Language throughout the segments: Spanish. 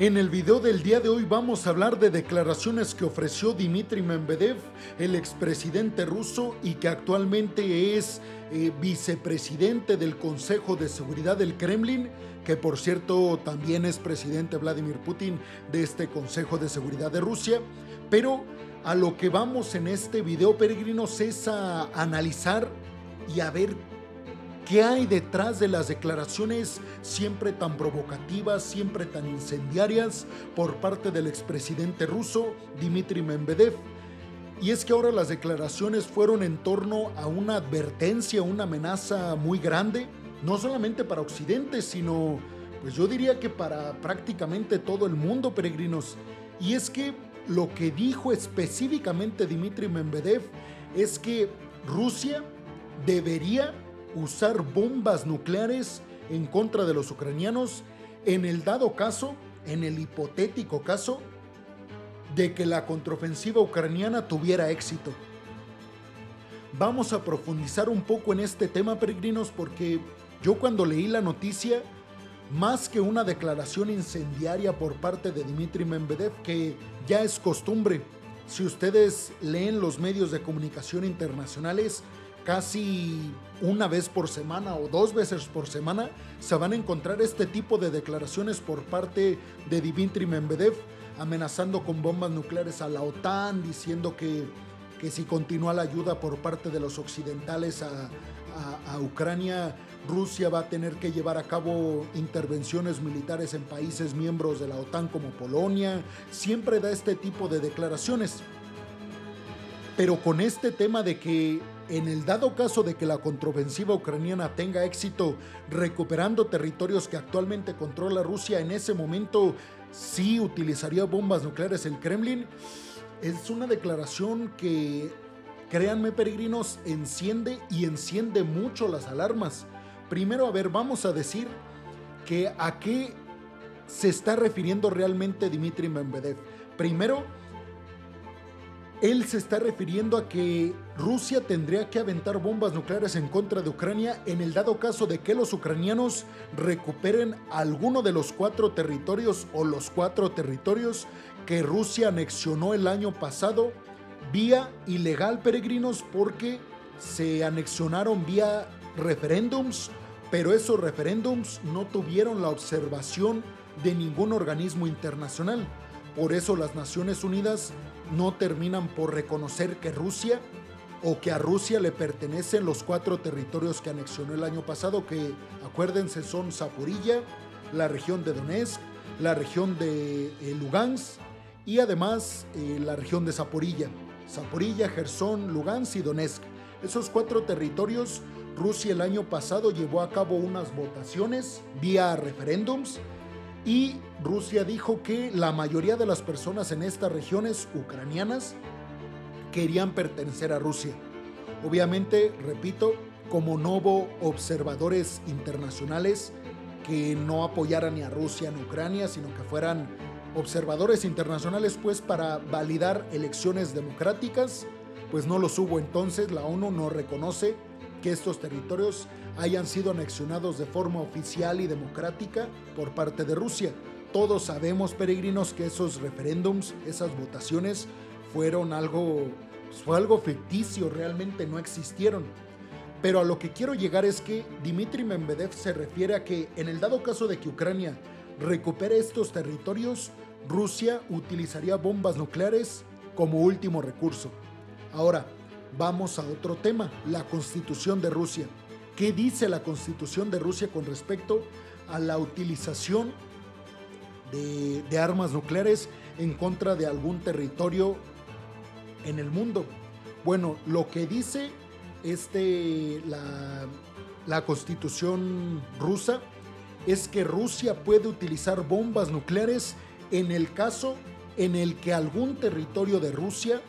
En el video del día de hoy vamos a hablar de declaraciones que ofreció Dmitry Medvedev, el expresidente ruso y que actualmente es eh, vicepresidente del Consejo de Seguridad del Kremlin, que por cierto también es presidente Vladimir Putin de este Consejo de Seguridad de Rusia. Pero a lo que vamos en este video, peregrinos, es a analizar y a ver ¿Qué hay detrás de las declaraciones siempre tan provocativas, siempre tan incendiarias por parte del expresidente ruso Dmitry Medvedev? Y es que ahora las declaraciones fueron en torno a una advertencia, una amenaza muy grande, no solamente para Occidente, sino, pues yo diría que para prácticamente todo el mundo, peregrinos. Y es que lo que dijo específicamente Dmitry Medvedev es que Rusia debería usar bombas nucleares en contra de los ucranianos en el dado caso, en el hipotético caso, de que la contraofensiva ucraniana tuviera éxito. Vamos a profundizar un poco en este tema, peregrinos, porque yo cuando leí la noticia, más que una declaración incendiaria por parte de Dmitry Medvedev, que ya es costumbre, si ustedes leen los medios de comunicación internacionales, casi una vez por semana o dos veces por semana se van a encontrar este tipo de declaraciones por parte de Dmitry Medvedev amenazando con bombas nucleares a la OTAN, diciendo que, que si continúa la ayuda por parte de los occidentales a, a Ucrania, Rusia va a tener que llevar a cabo intervenciones militares en países miembros de la OTAN como Polonia. Siempre da este tipo de declaraciones. Pero con este tema de que en el dado caso de que la contraofensiva ucraniana tenga éxito recuperando territorios que actualmente controla Rusia, en ese momento sí utilizaría bombas nucleares el Kremlin. Es una declaración que, créanme peregrinos, enciende y enciende mucho las alarmas. Primero, a ver, vamos a decir que a qué se está refiriendo realmente Dmitry Medvedev. Primero, él se está refiriendo a que Rusia tendría que aventar bombas nucleares en contra de Ucrania en el dado caso de que los ucranianos recuperen alguno de los cuatro territorios o los cuatro territorios que Rusia anexionó el año pasado vía ilegal peregrinos porque se anexionaron vía referéndums, pero esos referéndums no tuvieron la observación de ningún organismo internacional. Por eso las Naciones Unidas no terminan por reconocer que Rusia o que a Rusia le pertenecen los cuatro territorios que anexionó el año pasado, que acuérdense son Zaporilla, la región de Donetsk, la región de eh, Lugansk y además eh, la región de Zaporilla. Zaporilla, Gerson, Lugansk y Donetsk. Esos cuatro territorios, Rusia el año pasado llevó a cabo unas votaciones vía referéndums y Rusia dijo que la mayoría de las personas en estas regiones ucranianas querían pertenecer a Rusia. Obviamente, repito, como no hubo observadores internacionales que no apoyaran ni a Rusia ni a Ucrania, sino que fueran observadores internacionales pues para validar elecciones democráticas, pues no los hubo entonces, la ONU no reconoce que estos territorios hayan sido anexionados de forma oficial y democrática por parte de Rusia. Todos sabemos, peregrinos, que esos referéndums, esas votaciones, fueron algo, fue algo ficticio, realmente no existieron. Pero a lo que quiero llegar es que Dmitry Medvedev se refiere a que en el dado caso de que Ucrania recupere estos territorios, Rusia utilizaría bombas nucleares como último recurso. Ahora, vamos a otro tema, la constitución de Rusia. ¿Qué dice la constitución de Rusia con respecto a la utilización de, armas nucleares en contra de algún territorio en el mundo? Bueno, lo que dice este, la, constitución rusa es que Rusia puede utilizar bombas nucleares en el caso en el que algún territorio de Rusia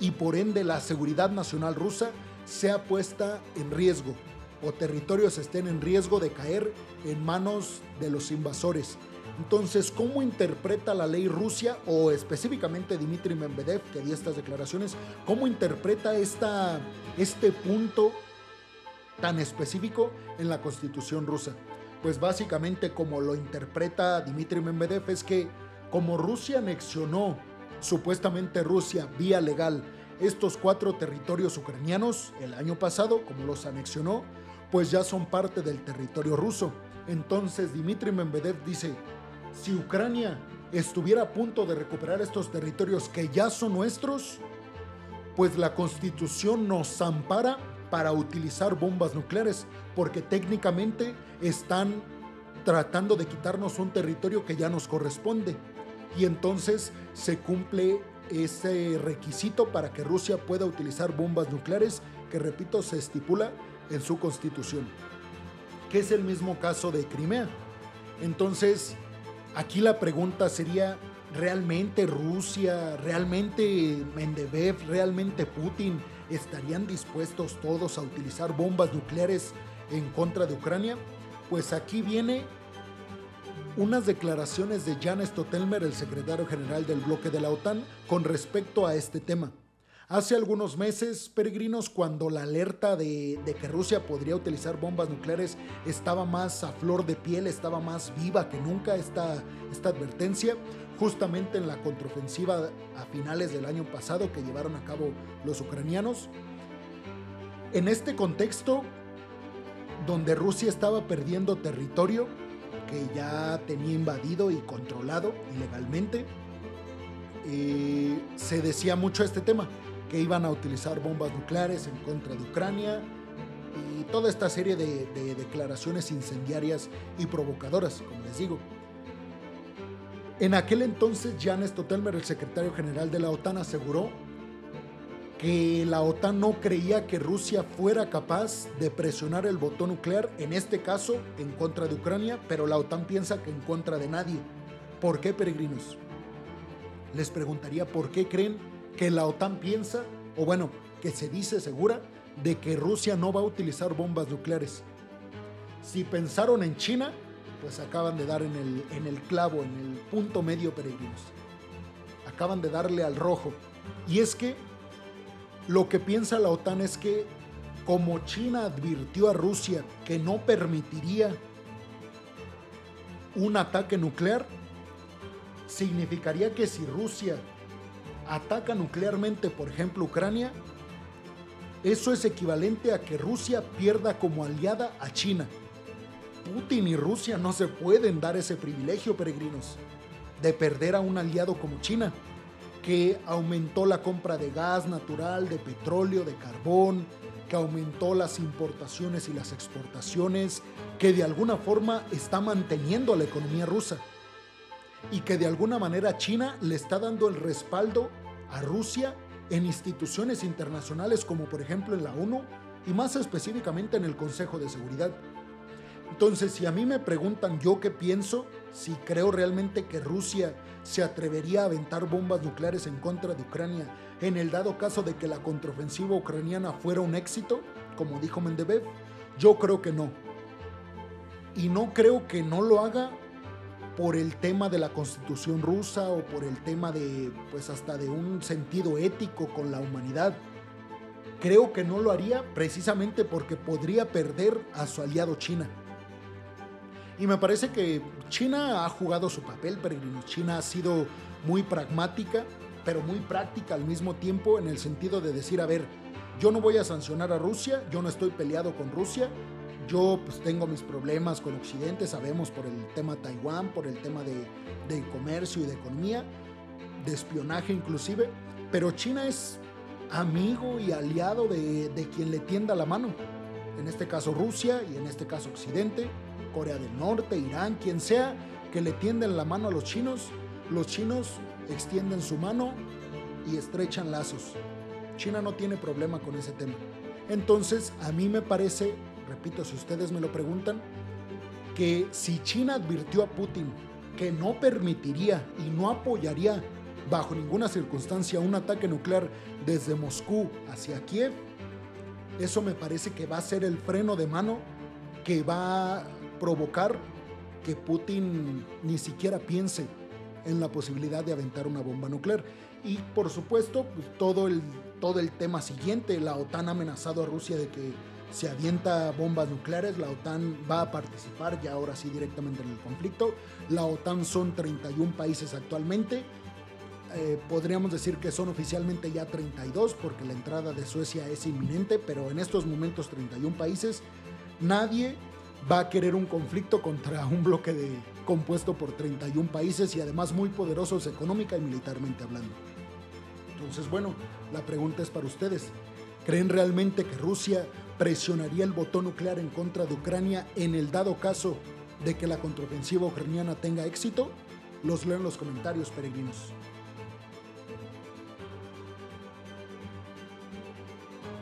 y por ende la seguridad nacional rusa sea puesta en riesgo o territorios estén en riesgo de caer en manos de los invasores. Entonces, ¿cómo interpreta la ley Rusia o específicamente Dmitry Medvedev, que dio estas declaraciones, cómo interpreta esta, este punto tan específico en la constitución rusa? pues básicamente como lo interpreta Dmitry Medvedev es que como Rusia anexionó, supuestamente Rusia vía legal, estos cuatro territorios ucranianos el año pasado, como los anexionó, pues ya son parte del territorio ruso. Entonces Dmitry Medvedev dice, si Ucrania estuviera a punto de recuperar estos territorios que ya son nuestros, pues la constitución nos ampara para utilizar bombas nucleares, porque técnicamente están tratando de quitarnos un territorio que ya nos corresponde. Y entonces se cumple ese requisito para que Rusia pueda utilizar bombas nucleares, que repito, se estipula en su constitución, que es el mismo caso de Crimea. Entonces, aquí la pregunta sería, ¿realmente Rusia, realmente Mendebev, realmente Putin estarían dispuestos todos a utilizar bombas nucleares en contra de Ucrania? Pues aquí viene unas declaraciones de Jan Stotelmer, el secretario general del bloque de la OTAN, con respecto a este tema. Hace algunos meses, peregrinos, cuando la alerta de, que Rusia podría utilizar bombas nucleares estaba más a flor de piel, estaba más viva que nunca esta, esta advertencia, justamente en la contraofensiva a finales del año pasado que llevaron a cabo los ucranianos. En este contexto, donde Rusia estaba perdiendo territorio que ya tenía invadido y controlado ilegalmente, eh, se decía mucho este tema que iban a utilizar bombas nucleares en contra de Ucrania y toda esta serie de, declaraciones incendiarias y provocadoras, como les digo. En aquel entonces, Jan Stotelmer, el secretario general de la OTAN, aseguró que la OTAN no creía que Rusia fuera capaz de presionar el botón nuclear, en este caso en contra de Ucrania, pero la OTAN piensa que en contra de nadie. ¿Por qué, peregrinos? Les preguntaría por qué creen que la OTAN piensa, o bueno, que se dice segura, de que Rusia no va a utilizar bombas nucleares. Si pensaron en China, pues acaban de dar en el, en el clavo, en el punto medio peregrinos. Acaban de darle al rojo. Y es que lo que piensa la OTAN es que como China advirtió a Rusia que no permitiría un ataque nuclear, significaría que si Rusia ataca nuclearmente, por ejemplo, Ucrania, eso es equivalente a que Rusia pierda como aliada a China. Putin y Rusia no se pueden dar ese privilegio, peregrinos, de perder a un aliado como China, que aumentó la compra de gas natural, de petróleo, de carbón, que aumentó las importaciones y las exportaciones, que de alguna forma está manteniendo a la economía rusa y que de alguna manera China le está dando el respaldo a Rusia en instituciones internacionales como por ejemplo en la ONU y más específicamente en el Consejo de Seguridad. Entonces, si a mí me preguntan yo qué pienso, si creo realmente que Rusia se atrevería a aventar bombas nucleares en contra de Ucrania en el dado caso de que la contraofensiva ucraniana fuera un éxito, como dijo Mendebev, yo creo que no. Y no creo que no lo haga por el tema de la constitución rusa o por el tema de, pues hasta de un sentido ético con la humanidad. Creo que no lo haría precisamente porque podría perder a su aliado China. Y me parece que China ha jugado su papel, peregrino. China ha sido muy pragmática, pero muy práctica al mismo tiempo en el sentido de decir, a ver, yo no voy a sancionar a Rusia, yo no estoy peleado con Rusia, yo pues tengo mis problemas con Occidente, sabemos por el tema Taiwán, por el tema de, comercio y de economía, de espionaje inclusive, pero China es amigo y aliado de, de quien le tienda la mano. En este caso Rusia y en este caso Occidente, Corea del Norte, Irán, quien sea que le tienden la mano a los chinos, los chinos extienden su mano y estrechan lazos. China no tiene problema con ese tema. Entonces, a mí me parece repito, si ustedes me lo preguntan, que si China advirtió a Putin que no permitiría y no apoyaría bajo ninguna circunstancia un ataque nuclear desde Moscú hacia Kiev, eso me parece que va a ser el freno de mano que va provocar que Putin ni siquiera piense en la posibilidad de aventar una bomba nuclear. Y por supuesto, pues, todo, el, todo el tema siguiente, la OTAN ha amenazado a Rusia de que se avienta bombas nucleares, la OTAN va a participar ya ahora sí directamente en el conflicto. La OTAN son 31 países actualmente. Eh, podríamos decir que son oficialmente ya 32 porque la entrada de Suecia es inminente, pero en estos momentos 31 países. Nadie va a querer un conflicto contra un bloque de, compuesto por 31 países y además muy poderosos económica y militarmente hablando. Entonces, bueno, la pregunta es para ustedes. ¿Creen realmente que Rusia presionaría el botón nuclear en contra de Ucrania en el dado caso de que la contraofensiva ucraniana tenga éxito? Los leo en los comentarios, peregrinos.